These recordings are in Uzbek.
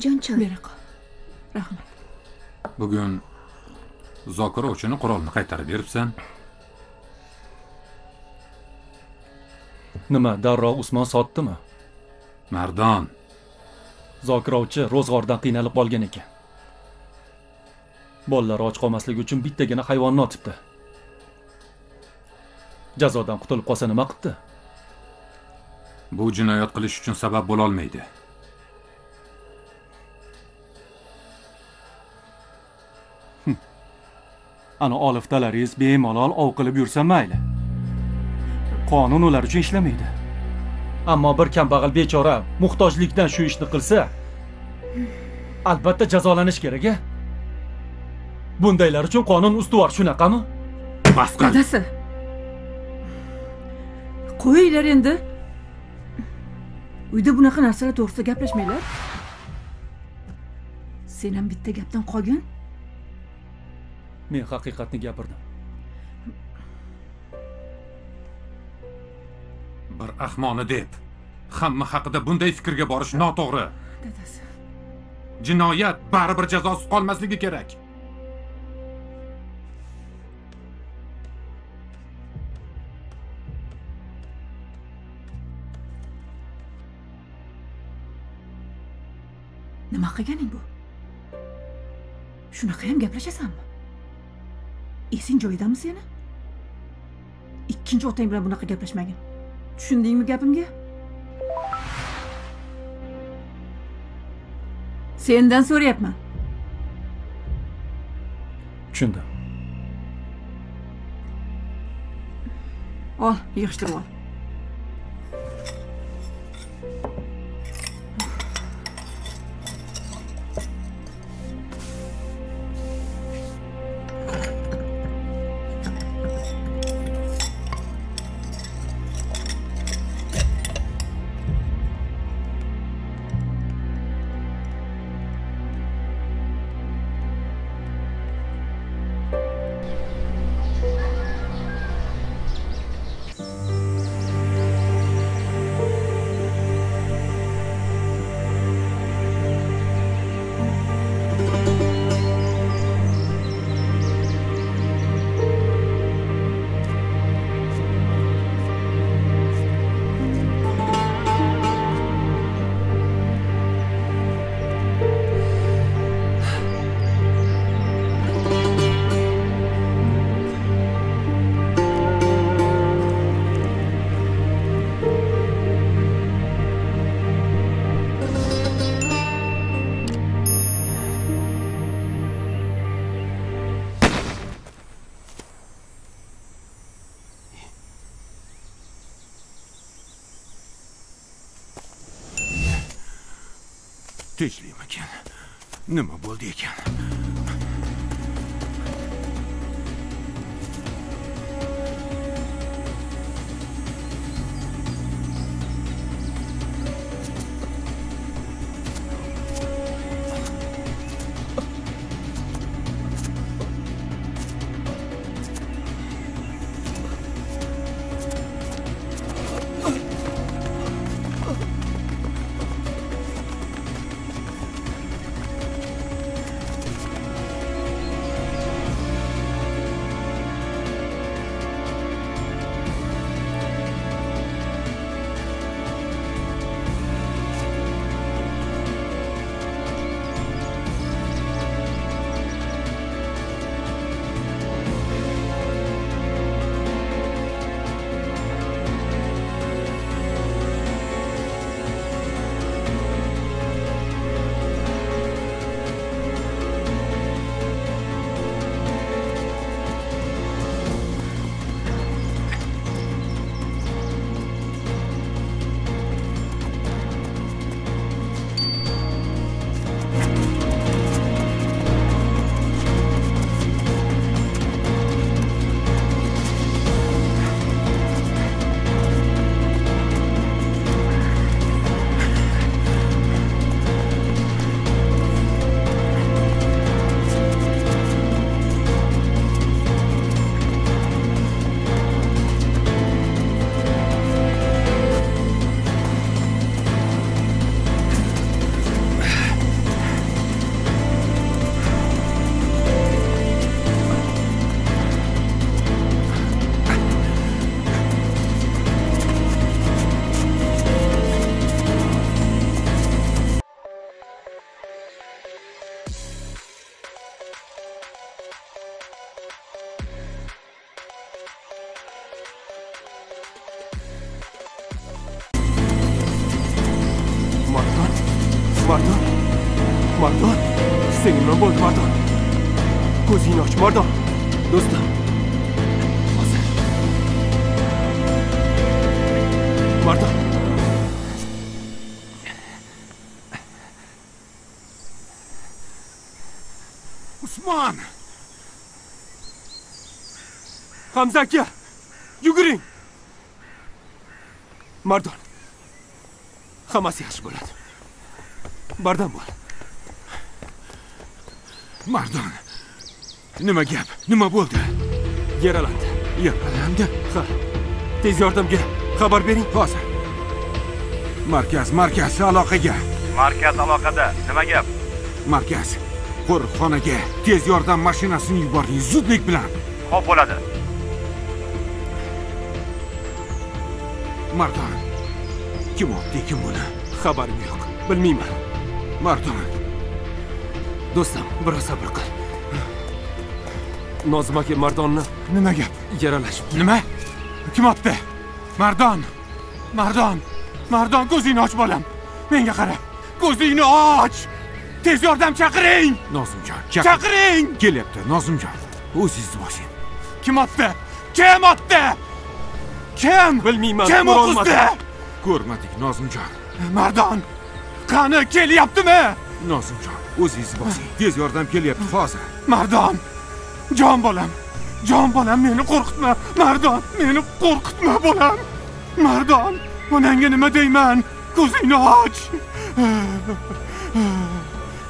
oyijon choy bera qol. Rahmat. Bugun zokir ovchini qurolni qaytarib beribsan. Nima darrov usmon sotdimi? Mardon. Zokir ovchi ro'zg'ordan qiynalib qolgan ekan. Bolalari och qolmasligi uchun bittagina hayvonni otibdi. Jazodan qutulib qolsa nima qilibdi bu jinoyat qilish uchun sabab bo'lolmaydi ana oliftalaringiz bemalol ov qilib yursa mayli. Qonun ular uchun ishlamaydi. Ammo bir kambag'al bechora muhtojlikdan shu ishni qilsa albatta jazolanish kerak a bundaylar uchun qonun ustuvor shunaqami? Bas qil dadasi. Qo'yinglar endi. Uyda bunaqa narsalar to'g'risida gaplashmanglar. Sen ham bitta gapdan qolgin men haqiqatni gapirdim. Bir ahmoqni deb hamma haqida bunday fikrga borish noto'g'ri. Dadasi. Jinoyat baribir jazosiz qolmasligi kerak. Nima qilganing bu? Shunaqa ham gaplashasanmi esing joyidami seni ikkinchi otang bilan bunaqa gaplashmagin. Tushundingmi gapimga? Sendan so'rayapman. Tushundim. Ol yig'ishtirib ol tinchlikmikan nima bo'ldi ekan? Hamza aka! Yuguring! Mardon. Hammasi yaxshi bo'ladi. Bardam bo'l. Mardon! Nima gap? Nima bo'ldi? Yaralandi. Yaralandi. Ha. Tez yordamga xabar bering. Hozir. Markaz, markaz, aloqaga. Markaz aloqada. Nima gap? Markaz. Qo'riqxonaga tez yordam mashinasini yuboring zudlik bilan. Xo'p bo'ladi. Mardon. Kim otdi kim buni? Xabarim yo'q. Bilmayman. Mardon. Do'stim, biroz sabr qil. Nozim aka Mardonni Nima gap? yaralashibdi. Nima? Kim otdi? Mardon. Mardon. Mardon ko'zingni och bolam. Menga qara. Ko'zingni och. Tez yordam chaqiring. Nozimjon, chaqiring. Kelyapti, Nozimjon. O'zingiz boshing. Kim otdi? Kim otdi? Kim? Bilmayman, Kim ko'rolmadim. o'qizdi? Ko'rmadik, Nozimjon. Mardon. Qani kelyaptimi? Nozimjon, o'zingiz bosing. Tez yordam kelyapti hozir. Mardon. Jon bolam. Jon bolam meni qo'rqitma. Mardon, meni qo'rqitma bolam. Mardon, onangga nima deyman? Ko'zingni och.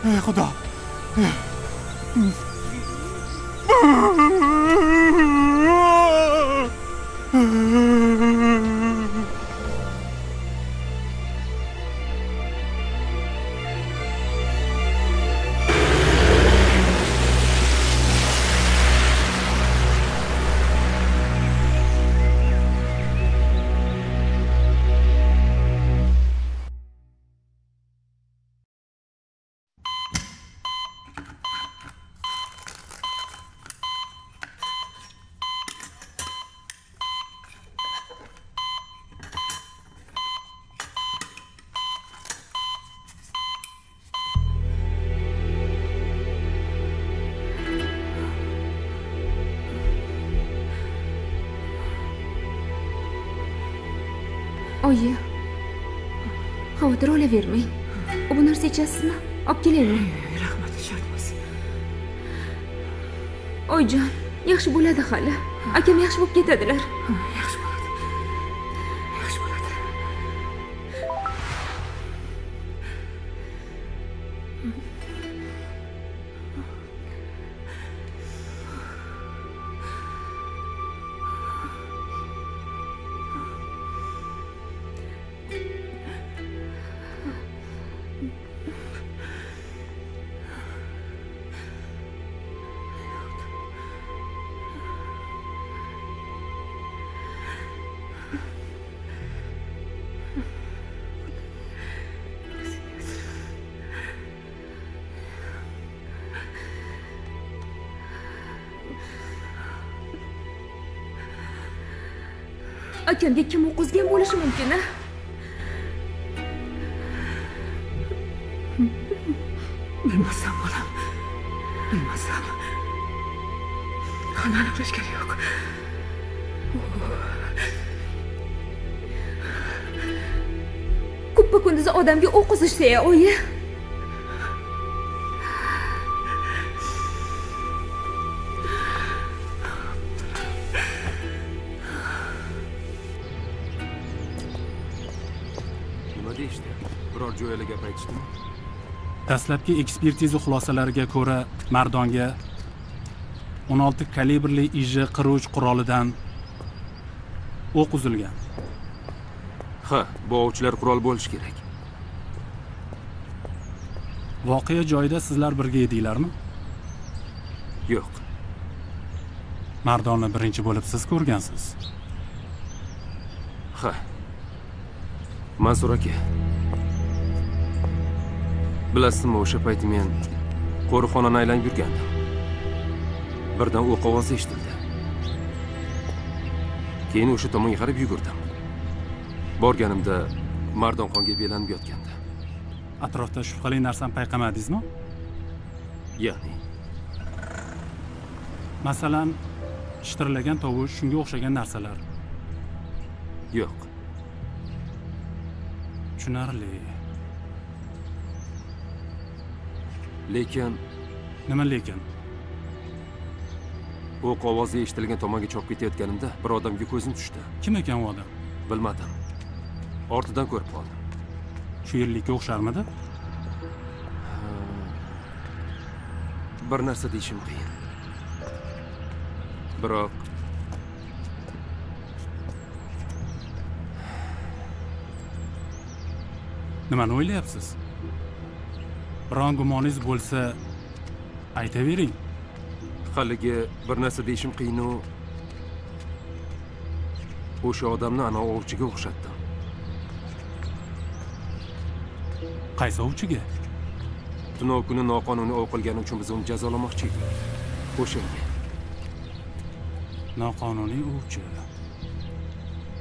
Ey xudo. Mm-hmm. Oyi. Xavotir olavermang bu narsa ichasizmi olib kelaymi rahmat shart bo'lsin. Oyijon yaxshi bo'ladi hali. Akam yaxshi bo'lib ketadilar akamga kim o'qizgan bo'lishi mumkin a? Bilmasam bolam bilmasam. Onani bilishgani yo'q. Kuppa kunduz odamga o'q uzishsa ya oyi Dastlabki ekspertiza xulosalariga ko'ra Mardonga 16 kalibrli IJ qiruvchi qurolidan o'q uzilgan. Ha, bu ovchilar qurol bo'lishi kerak. Voqea joyida sizlar birga edinglarmi? Yo'q. Mardonni birinchi bo'lib siz ko'rgansiz. Ha. Mansur aka. Bilasizmi, o'sha payt men qo'riqxonani aylanib yurgandim. Birdan o'q ovozi eshitildi. Keyin o'sha tomonga qarab yugurdim. Borganimda Mardon qonga belanib yotgandi. atrofda shubhali narsani payqamadingizmi ya'ni masalan shitirlagan tovush shunga o'xshagan narsalar yo'q tushunarli lekin nima lekin? O'q ovozi eshitilgan tomonga chopib ketayotganimda bir odamga ko'zim tushdi. Kim ekan u odam? Bilmadim. Ortidan ko'rib qoldim. Shu yerlikka o'xsharmidi? Bir narsa deyishim qiyin. Biroq nimani o'ylayapsiz biron gumoningiz bo'lsa aytavering. Haligi bir narsa deyishim qiyinu o'sha odamni ana ovchiga o'xshatdim. Qaysi ovchiga? Tunov kuni noqonuniy ov qilgani uchun biz uni jazolamoqchi edik o'shanga. Noqonuniy ovchi.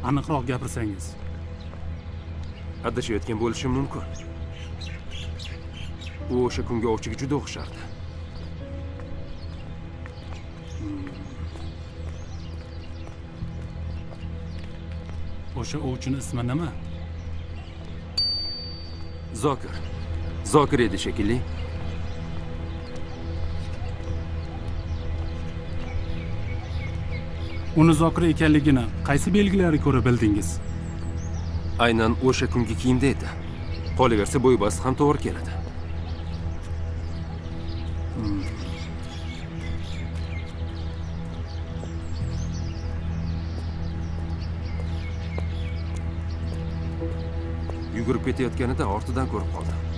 Aniqroq gapirsangiz. Adashayotgan bo'lishim mumkin u o'sha kungi ovchiga juda o'xshardi. O'sha ovchini ismi nima? Zokir. Zokir edi shekilli. Uni zokir ekanligini qaysi belgilari ko'ra bildingiz? Aynan o'sha kungi kiyimda edi. Qolaversa bo'ybasti ham to'g'ri keladi yugurib ketayotganida ortidan ko'rib qoldi.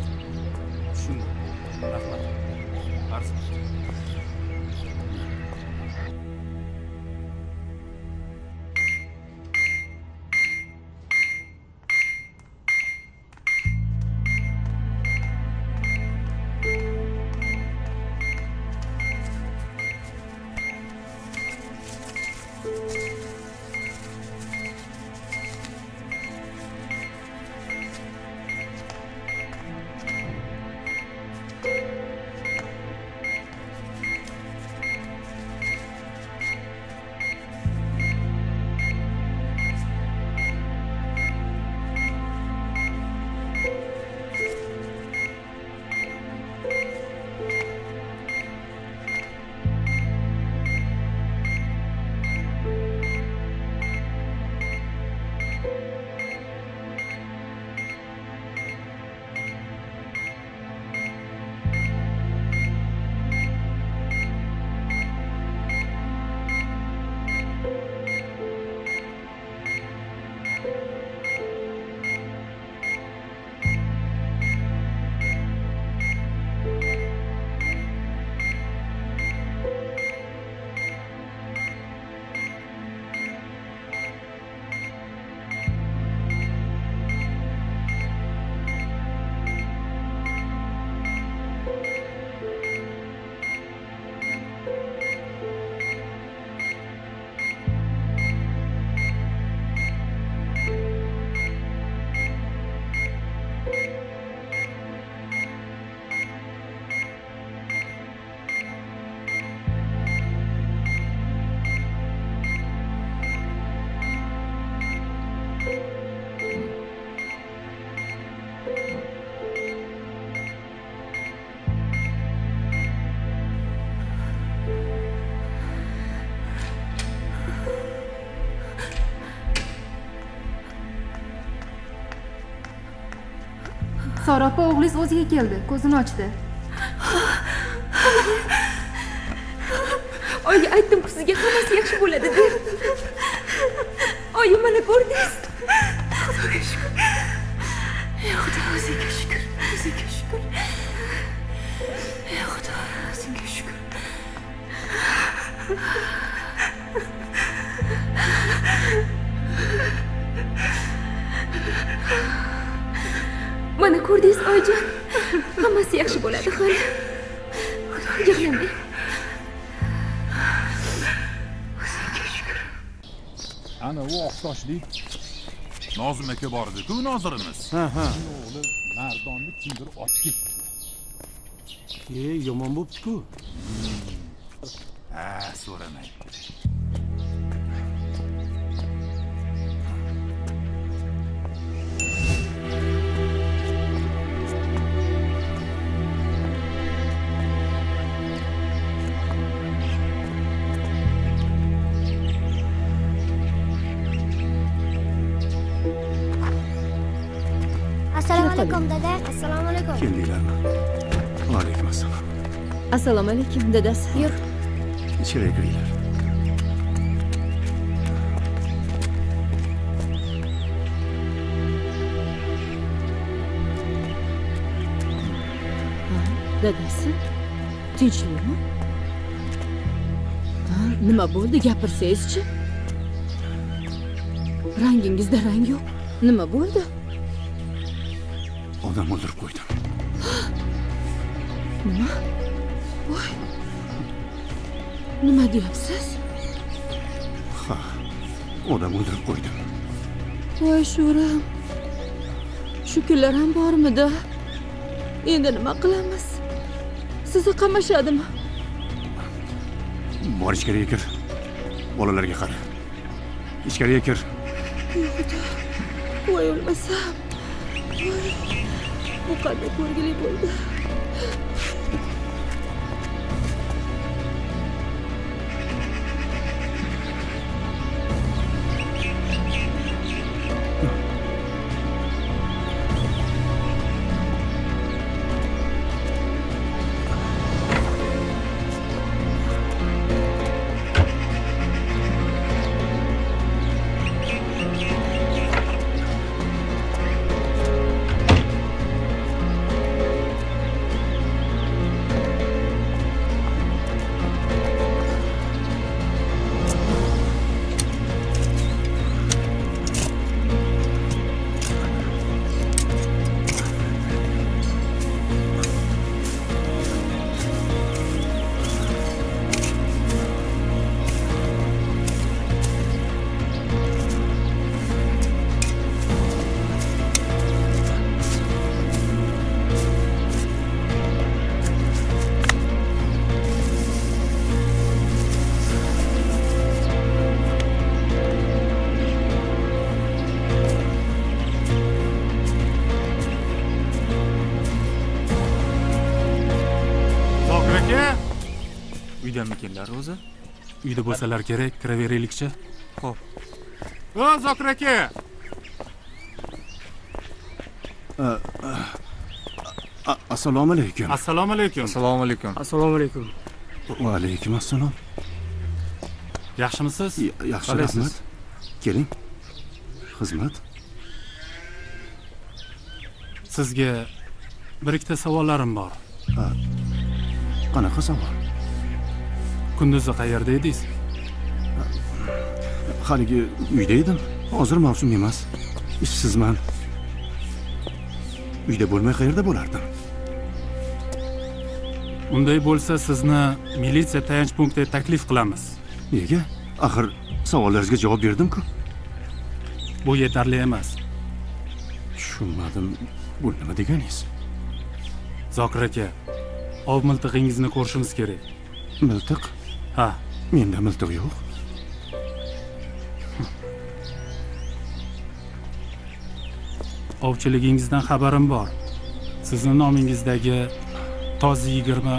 Sora opa o'g'lingiz o'ziga keldi. Ko'zini ochdi. Oyi aytdim-ku sizga hammasi yaxshi bo'ladi deb. Oyi mana ko'rdingiz. Ko'rdingiz oyijon hammasi yaxshi bo'ladi hali. Yig'lamang. Ana u oqsochli. Nozim aka bor ediku nozirimiz. Ha ha. Mardonni kimdir otib ketdi e yomon bo'pti-ku. ha so'ramang assalomu alaykum dada assalomu alaykum keldinglarmi vaalaykum assalom assalomu alaykum dadasi yur ichkariga kiringlar dadasi tinchlikmi Ha, nima bo'ldi gapirsangizchi? Rangingizda rang yo'q. Nima bo'ldi odam o'ldirib qo'ydim nima? Voy nima deyapsiz? Ha odam o'ldirib qo'ydim voy sho'rim shu kunlar ham bormidi? Endi nima qilamiz? Sizni qamashadimi? Bor ichkariga kir. Bolalarga qara. Ichkariga kir. Voy o'lmasam voy bu qanday ko'rgili uydamikinlar o'zi? Uyda bo'lsalar kerak kiraveraylikchi. Ho'p o zokir aka! Assalomu alaykum assalomu alaykum assalomu alaykum Assalomu alaykum. va alaykum assalom yaxshimisiz yaxshi rahmat. Keling. Xizmat. Sizga bir ikkita savollarim bor. Qanaqa savol kunduzi qayerda edingiz? Haligi uyda edim. Hozir mavsum emas. Ishsizman. Uyda bo'lmay qayerda bo'lardim? Unday bo'lsa sizni militsiya tayanch punktiga taklif qilamiz. Nega? Axir savollaringizga javob berdim-ku. Bu yetarli emas. Tushunmadim. Bu nima deganingiz? Zokir aka ov miltig'ingizni ko'rishimiz kerak. Miltiq ha menda miltiq yo'q ovchiligingizdan xabarim bor. Sizni nomingizdagi toz yigirma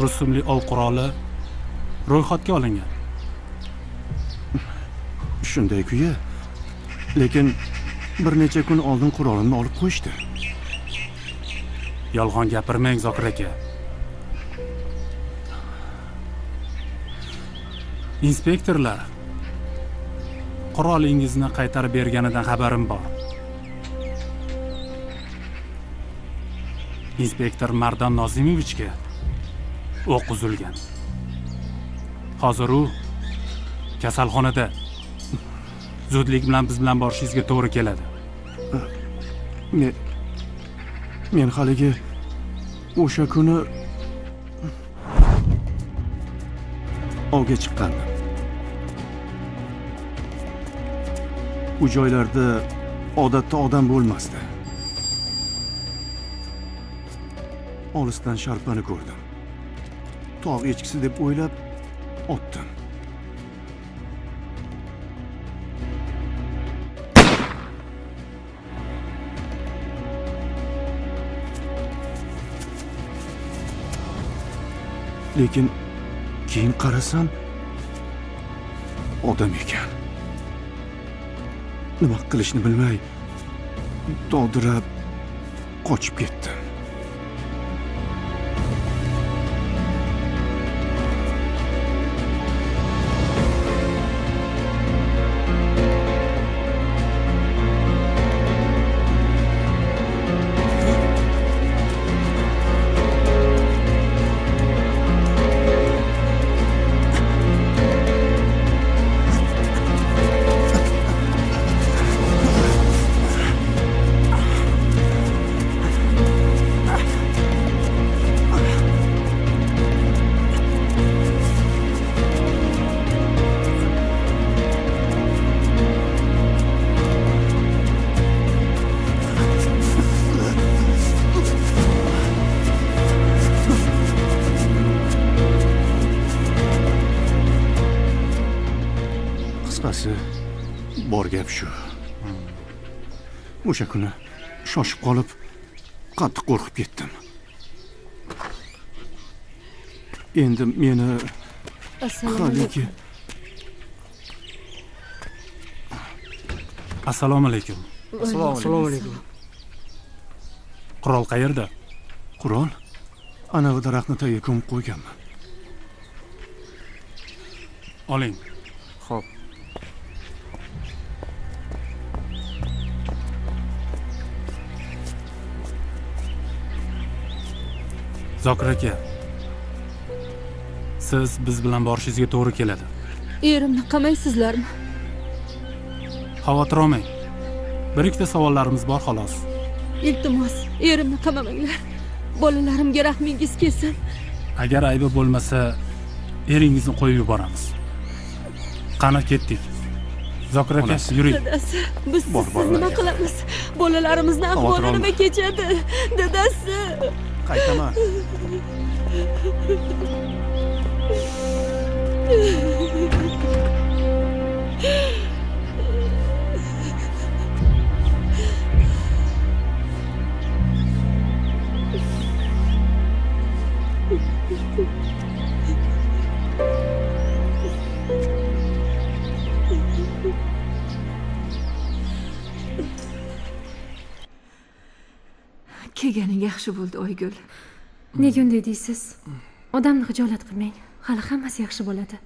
rusumli ov quroli ro'yxatga olingan. Shunday kuya lekin bir necha kun oldin qurolimni olib qo'yishdi. Yolg'on gapirmang zokir aka inspektorlar qurolingizni qaytarib berganidan xabarim bor. Inspektor mardon nozimovichga o'q uzilgan hozir u kasalxonada. Zudlik bilan biz bilan borishingizga to'g'ri keladi. Men men haligi o'sha kuni ovga chiqqandim u joylarda odatda odam bo'lmasdi olisdan sharpani ko'rdim tog' echkisi deb o'ylab otdim lekin keyin qarasam odam ekan. Nima qilishni bilmay dovdirab qochib ketdi. Qisqasi bor gap shu. O'sha kuni shoshib qolib qattiq qo'rqib ketdim. Endi meni haligi assalomu alaykum. Assalomu alaykum. Qurol qayerda? Qurol? Anavi daraxtni tagiga ko'mib qo'yganman. Oling zokir aka siz biz bilan borishingizga to'g'ri keladi. Erimni qamaysizlarmi xavotir olmang. Bir ikkita savollarimiz bor xolos. Iltimos erimni qamamanglar bolalarimga rahmingiz kelsin. Agar aybi bo'lmasa eringizni qo'yib yuboramiz. Qani ketdik? Zokir aka yuring dadasi biz bor, nima? qilamiz. Bolalarimizni ahvoli nima kechadi? Dadasi. Qaytaman kelganing yaxshi bo'ldi oygul. Nega unday deysiz? Odamni hijolat qilmang. Hali hammasi yaxshi bo'ladi.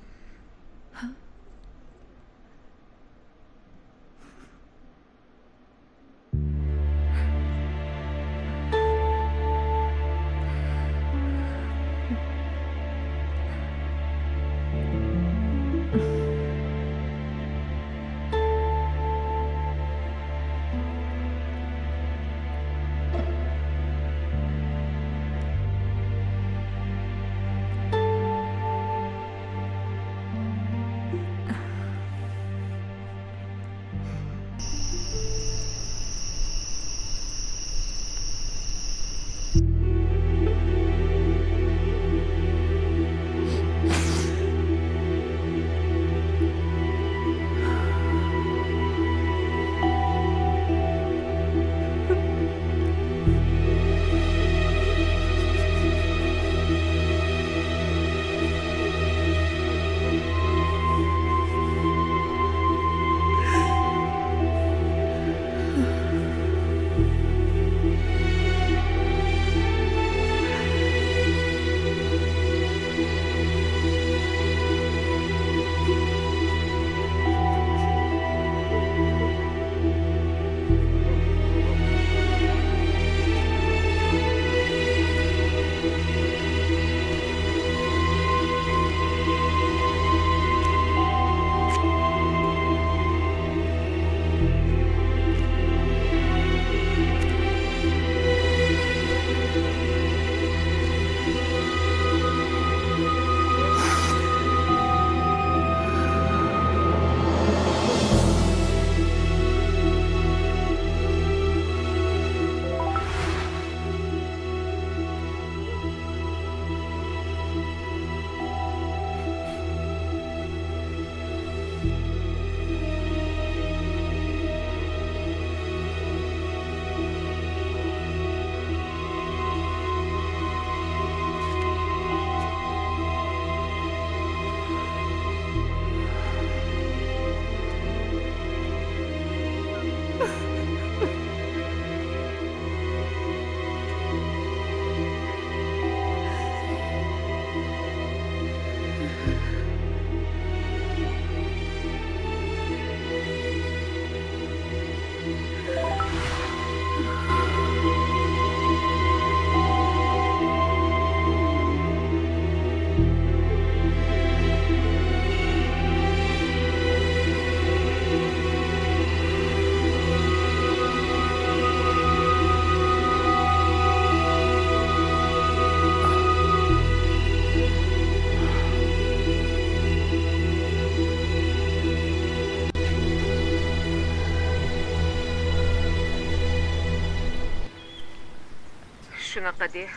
Shunaqa de.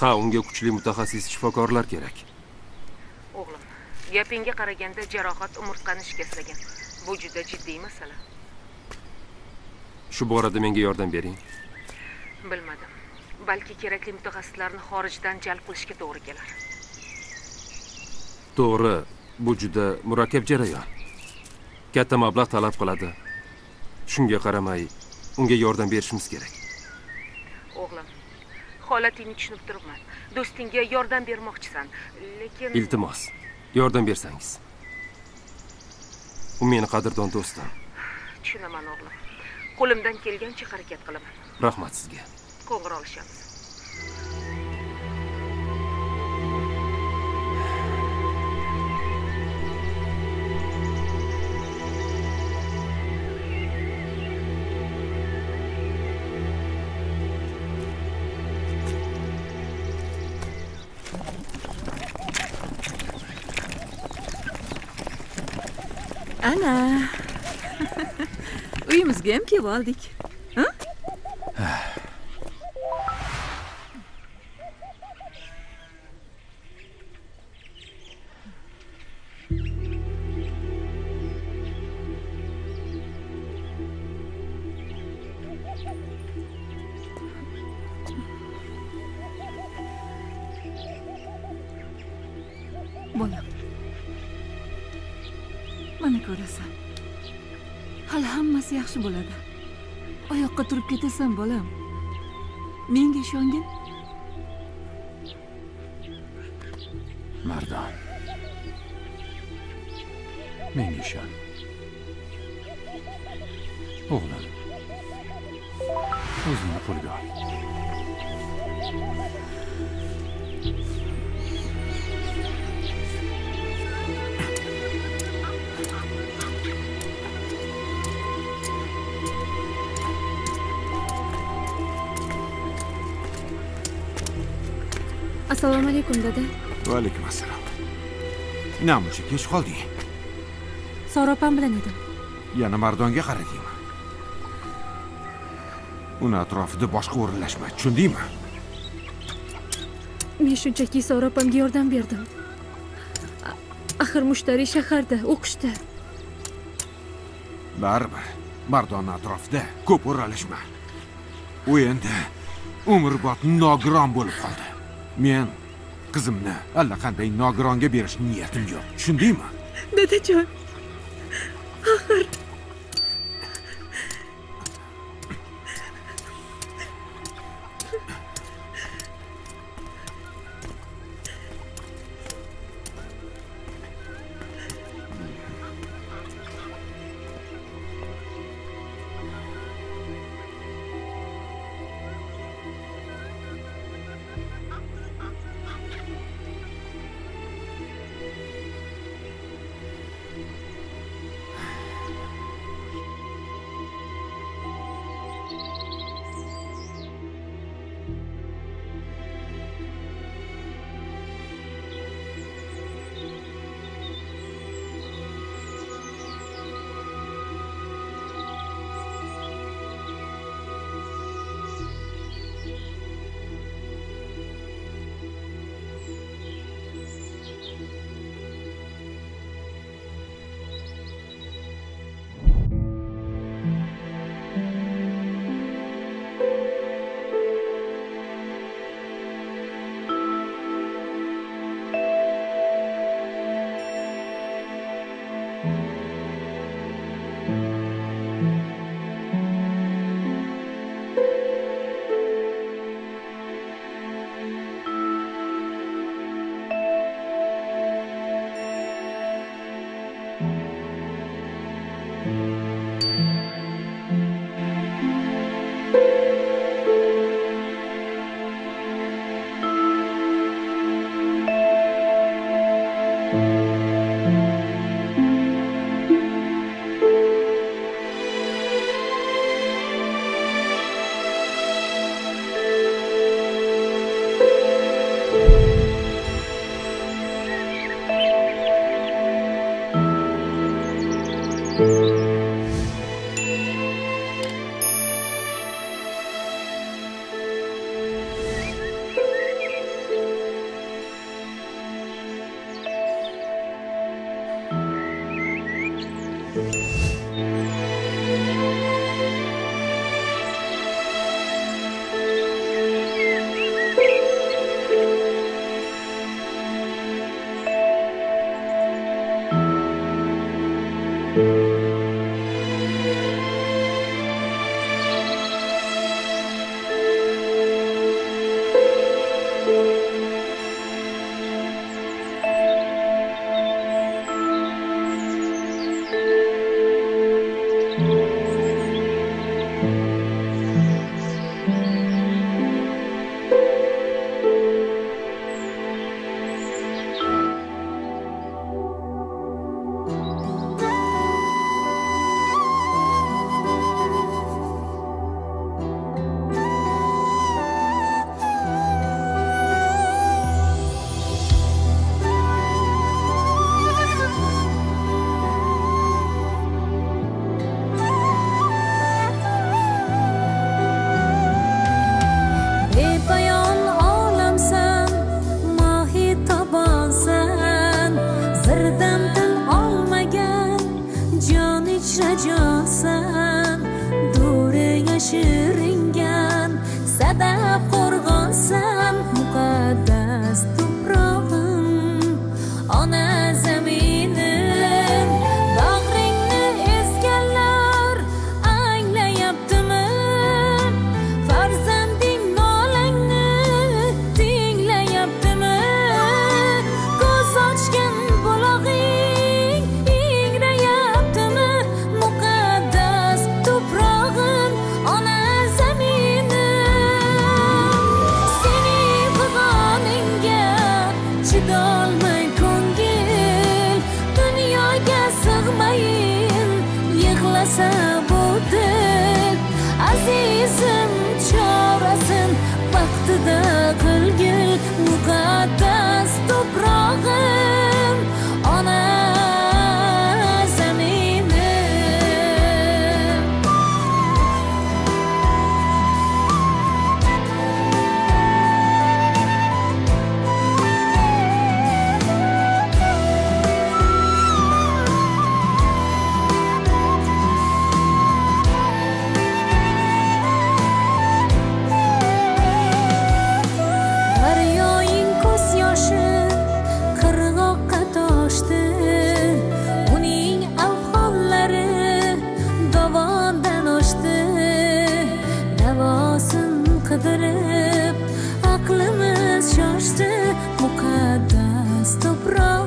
Ha unga kuchli mutaxassis shifokorlar kerak. O'g'lim gapingga qaraganda jarohat umurtqani shikastlagan bu juda jiddiy masala. Shu borada menga yordam bering. Bilmadim. Balki kerakli mutaxassislarni xorijdan jalb qilishga to'g'ri kelar. To'g'ri bu juda murakkab jarayon. Katta mablag' talab qiladi. Shunga qaramay unga yordam berishimiz kerak. O'g'lim holatingni tushunib turibman do'stingga yordam bermoqchisan. Lekin iltimos yordam bersangiz. U meni qadrdon do'stim. Tushunaman o'g'lim. Qo'limdan kelgancha harakat qilaman. Rahmat sizga. Qo'ng'iroqlashamiz ana. Uyimizga ham kelib oldik yaxshi bo'ladi. Oyoqqa turib ketasan bolam. Menga ishongin. Assalomu alaykum dada. Va alaykum assalom namuncha kech qolding. Sora opam bilan edim. Yana mardonga qaradingmi? Uni atrofida boshqa o'rinlashma tushundingmi? Men shunchaki sora opamga yordam berdim. A- axir mushtariy shaharda o'qishda. Baribir mardonni atrofida ko'p o'ralashma u endi umrbod nogiron bo'lib qoldi men qizimni allaqanday nogironga berish niyatim yo'q. Tushundingmi? Dadajon axir правду.